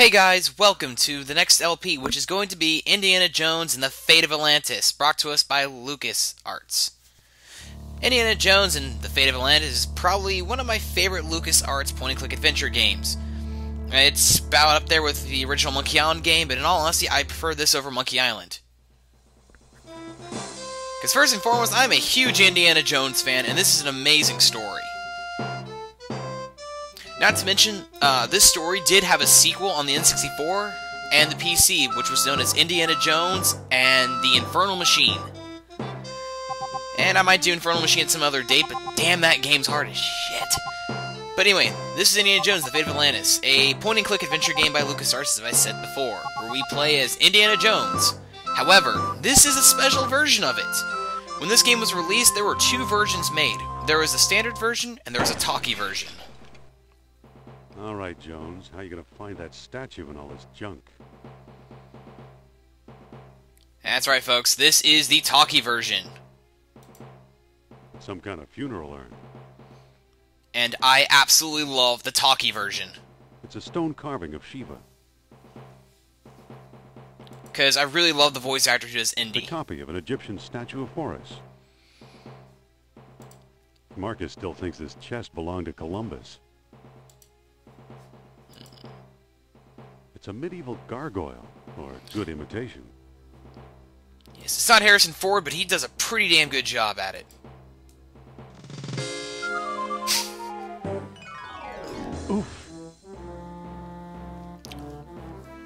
Hey guys, welcome to the next LP, which is going to be Indiana Jones and the Fate of Atlantis, brought to us by Lucas Arts. Indiana Jones and the Fate of Atlantis is probably one of my favorite Lucas Arts point and click adventure games. It's about up there with the original Monkey Island game, but in all honesty, I prefer this over Monkey Island. Because first and foremost, I'm a huge Indiana Jones fan, and this is an amazing story. Not to mention, uh, this story did have a sequel on the N64 and the PC, which was known as Indiana Jones and the Infernal Machine. And I might do Infernal Machine at some other date, but damn, that game's hard as shit. But anyway, this is Indiana Jones, The Fate of Atlantis, a point-and-click adventure game by LucasArts, as I said before, where we play as Indiana Jones. However, this is a special version of it. When this game was released, there were two versions made. There was a standard version, and there was a talkie version. All right, Jones. How you gonna find that statue and all this junk? That's right, folks. This is the talkie version. Some kind of funeral urn. And I absolutely love the talkie version. It's a stone carving of Shiva. Because I really love the voice actor who does The Indy. copy of an Egyptian statue of Horus. Marcus still thinks this chest belonged to Columbus. It's a medieval gargoyle, or a good imitation. Yes, it's not Harrison Ford, but he does a pretty damn good job at it. Oof!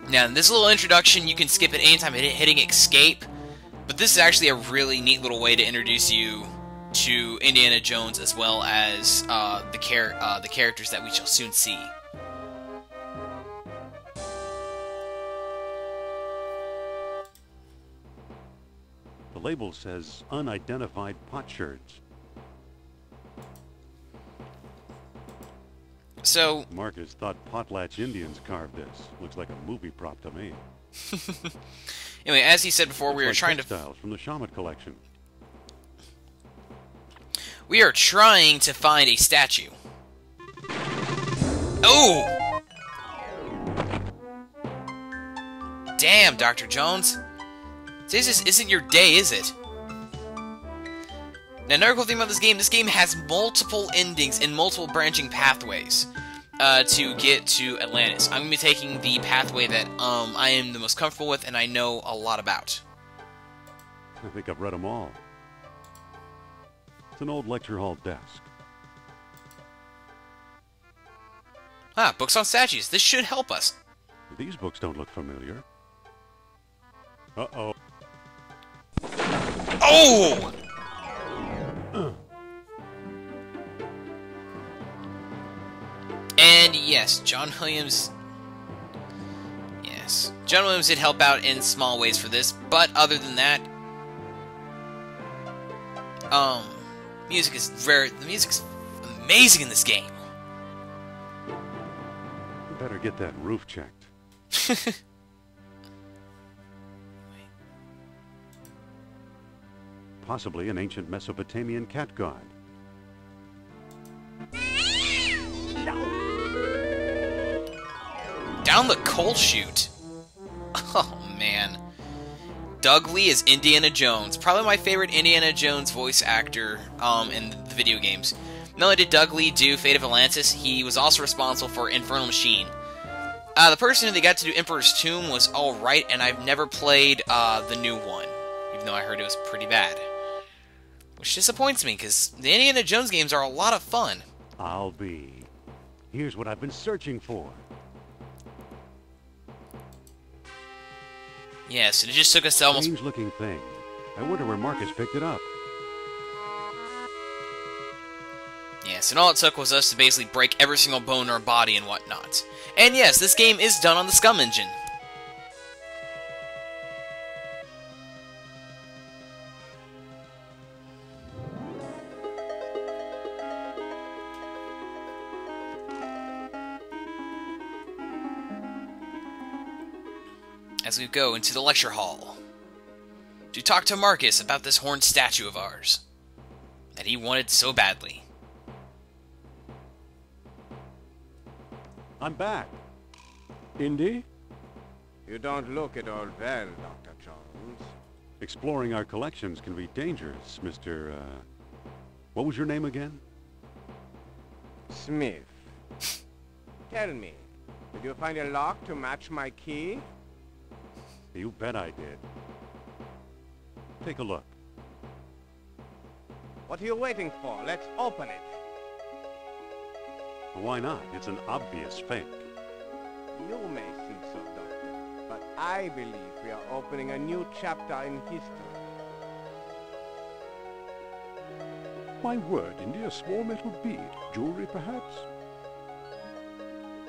Now, in this little introduction, you can skip it anytime hit- hitting escape, but this is actually a really neat little way to introduce you to Indiana Jones as well as uh, the char- uh, the characters that we shall soon see. Label says unidentified potsherds. So, Marcus thought potlatch Indians carved this. Looks like a movie prop to me. anyway, as he said before, we are like trying to textiles from the Shaman collection. we are trying to find a statue. Oh! Damn, Dr. Jones. This is, isn't your day, is it? Now, another cool thing about this game, this game has multiple endings and multiple branching pathways uh, to get to Atlantis. I'm going to be taking the pathway that um, I am the most comfortable with and I know a lot about. I think I've read them all. It's an old lecture hall desk. Ah, books on statues. This should help us. These books don't look familiar. Uh-oh. Oh! And yes, John Williams. Yes, John Williams did help out in small ways for this, but other than that, um, music is very. The music's amazing in this game. You Better get that roof checked. Possibly an ancient Mesopotamian cat god. Down the coal chute. Oh man. Doug Lee is Indiana Jones. Probably my favorite Indiana Jones voice actor um, in the video games. Not only did Doug Lee do Fate of Atlantis, he was also responsible for Infernal Machine. Uh, the person who they got to do Emperor's Tomb was alright, and I've never played uh, the new one, even though I heard it was pretty bad. Which disappoints me, because the Indiana Jones games are a lot of fun. I'll be. Here's what I've been searching for. Yes, and it just took us to almost Strange looking thing. I wonder where Marcus picked it up. Yes, and all it took was us to basically break every single bone in our body and whatnot. And yes, this game is done on the SCUMM engine. As we go into the lecture hall to talk to Marcus about this horned statue of ours that he wanted so badly. I'm back. Indy? You don't look at all well, Dr. Jones. Exploring our collections can be dangerous, Mr. Uh, what was your name again? Smith. Tell me, did you find a lock to match my key? You bet I did. Take a look. What are you waiting for? Let's open it. Why not? It's an obvious fake. You may think so, Doctor, but I believe we are opening a new chapter in history. My word, Indy, a small metal bead. Jewelry, perhaps?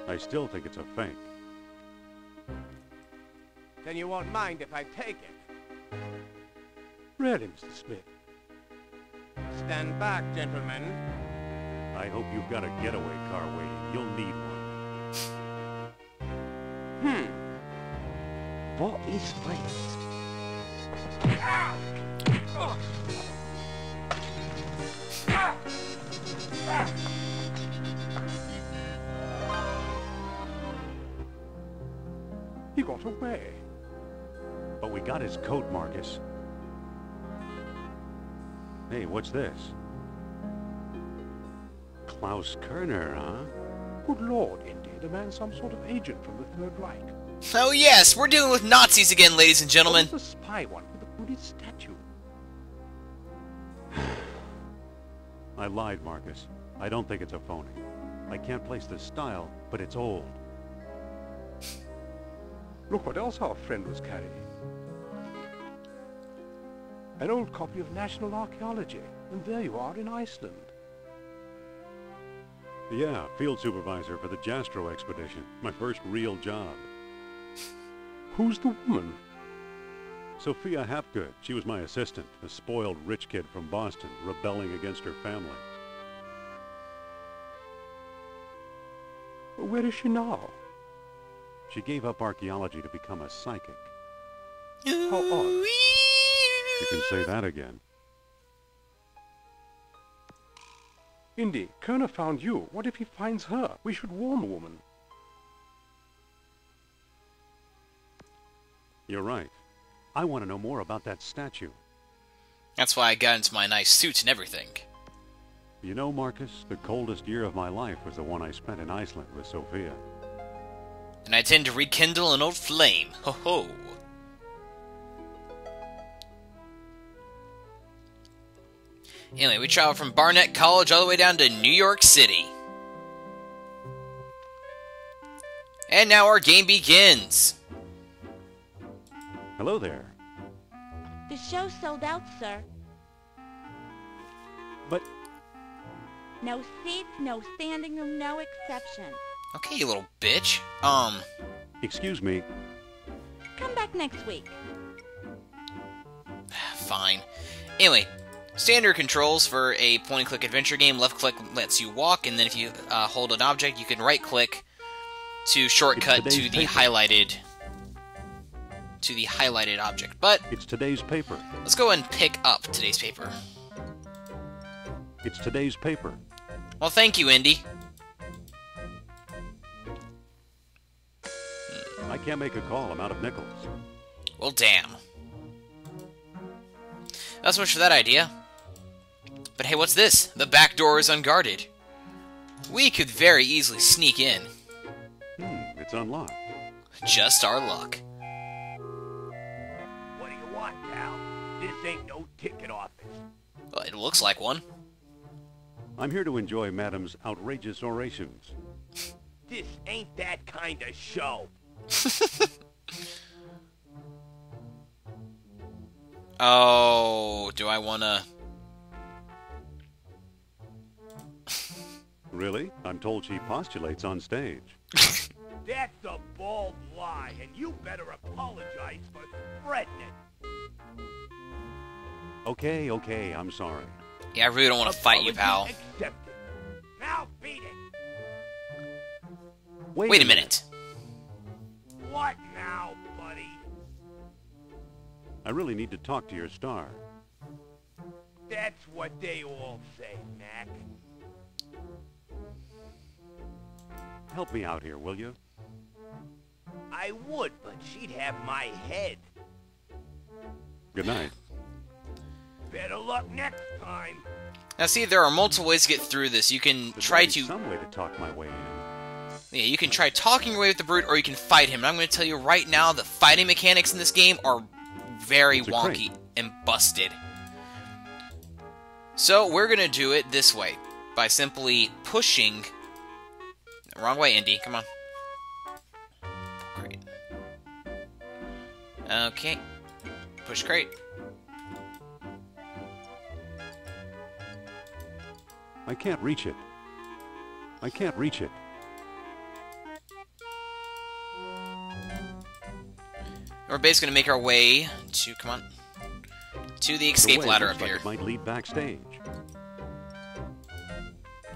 I still think it's a fake. Then you won't mind if I take it. Really, Mr. Smith? Stand back, gentlemen. I hope you've got a getaway car waiting. You'll need one. Hmm. What is fate? He got away. We got his coat, Marcus. Hey, what's this? Klaus Kerner, huh? Good lord, indeed. A man's some sort of agent from the Third Reich. Oh yes, we're dealing with Nazis again, ladies and gentlemen. The spy one with the Buddhist statue? I lied, Marcus. I don't think it's a phony. I can't place the style, but it's old. Look what else our friend was carrying. An old copy of National Archaeology. And there you are in Iceland. Yeah, field supervisor for the Jastro expedition. My first real job. Who's the woman? Sophia Hapgood. She was my assistant, a spoiled rich kid from Boston, rebelling against her family. Where is she now? She gave up archaeology to become a psychic. How odd. You can say that again. Indy, Kerner found you. What if he finds her? We should warn the woman. You're right. I want to know more about that statue. That's why I got into my nice suit and everything. You know, Marcus, the coldest year of my life was the one I spent in Iceland with Sophia. And I tend to rekindle an old flame. Ho ho. Anyway, we traveled from Barnett College all the way down to New York City. And now our game begins. Hello there. The show sold out, sir. But No seats, no standing room, no exceptions. Okay, you little bitch. Um, excuse me, Come back next week. fine. Anyway, standard controls for a point and click adventure game. Left click lets you walk, and then if you uh, hold an object, you can right click to shortcut to the paper. highlighted to the highlighted object. But it's today's paper. let's go and pick up today's paper. It's today's paper. Well, thank you, Indy. I can't make a call. I'm out of nickels. Well, damn. That's much for that idea. But hey, what's this? The back door is unguarded. We could very easily sneak in. Hmm, it's unlocked. Just our luck. What do you want, pal? This ain't no ticket office. Well, it looks like one. I'm here to enjoy Madam's outrageous orations. This ain't that kind of show. Oh, do I wanna... Really? I'm told she postulates on stage. That's a bald lie, and you better apologize for spreading it. Okay, okay, I'm sorry. Yeah, I really don't want to fight you, pal. Accepted. Now beat it. Wait a minute. What now, buddy? I really need to talk to your star. That's what they all say, Mac. Help me out here, will you? I would, but she'd have my head. Good night. Better luck next time. Now, see, there are multiple ways to get through this. You can There's try gotta some way to talk my way in. yeah, you can try talking your way with the brute, or you can fight him. And I'm going to tell you right now, the fighting mechanics in this game are very wonky crate. and busted. So we're going to do it this way by simply pushing. Wrong way, Indy. Come on. Great. Okay. Push crate. I can't reach it. I can't reach it. We're basically going to make our way to, come on, to the escape The ladder up like here. Might lead backstage.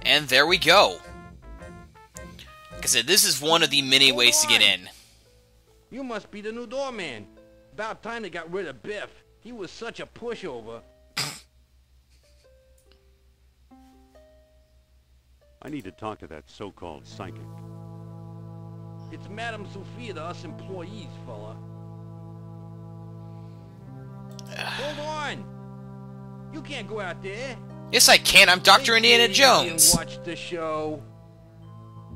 And there we go. Like I said, this is one of the many Hold ways to get in. You must be the new doorman. About time they got rid of Biff. He was such a pushover. I need to talk to that so-called psychic. It's Madame Sophia to us employees, fella. Hold on! You can't go out there. Yes, I can. I'm Dr. Take Indiana Jones. and Watch the show.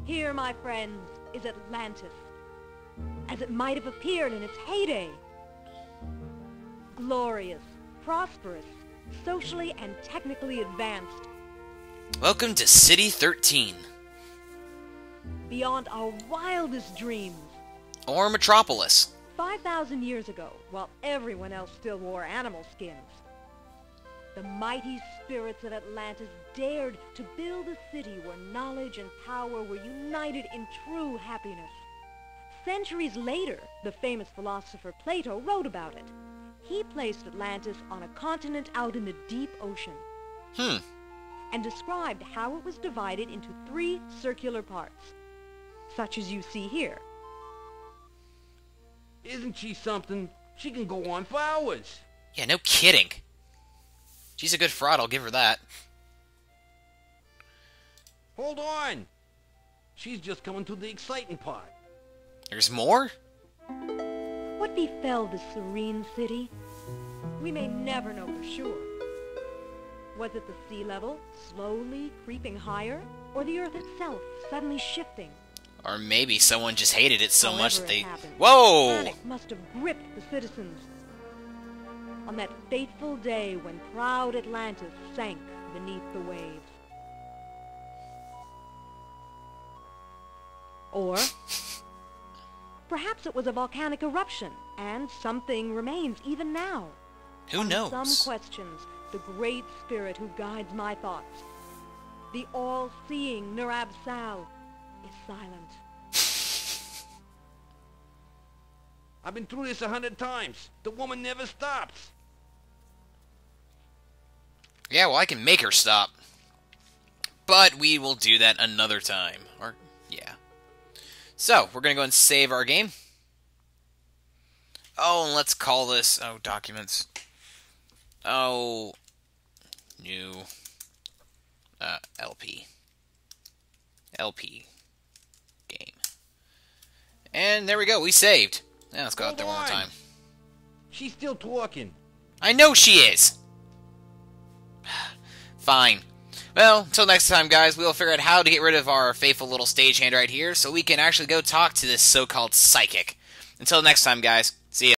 Here, my friends, is Atlantis, as it might have appeared in its heyday. Glorious, prosperous, socially and technically advanced, Welcome to City 13, beyond our wildest dreams. or Metropolis. 5,000 years ago, while everyone else still wore animal skins, the mighty spirits of Atlantis dared to build a city where knowledge and power were united in true happiness. Centuries later, the famous philosopher Plato wrote about it. He placed Atlantis on a continent out in the deep ocean Hmm. and described how it was divided into three circular parts, such as you see here. Isn't she something? She can go on for hours. Yeah, no kidding. She's a good fraud, I'll give her that. Hold on! She's just coming to the exciting part. There's more? What befell the serene city? We may never know for sure. Was it the sea level slowly creeping higher, or the earth itself suddenly shifting? Or maybe someone just hated it so much However that it they. happened, Whoa! Panic must have gripped the citizens. On that fateful day when proud Atlantis sank beneath the waves. Or perhaps it was a volcanic eruption, and something remains even now. Who On knows? Some questions the great spirit who guides my thoughts. The all-seeing Nurab Sal is silent. I've been through this a hundred times. The woman never stops. Yeah, well, I can make her stop. But we will do that another time. Or, yeah. So, we're going to go and save our game. Oh, and let's call this. Oh, documents. Oh. New. Uh, LP. LP. Game. And there we go, we saved. Now let's go out Hold there one more time. She's still talking. I know she is. Fine. Well, until next time, guys, we'll figure out how to get rid of our faithful little stagehand right here so we can actually go talk to this so called psychic. Until next time, guys.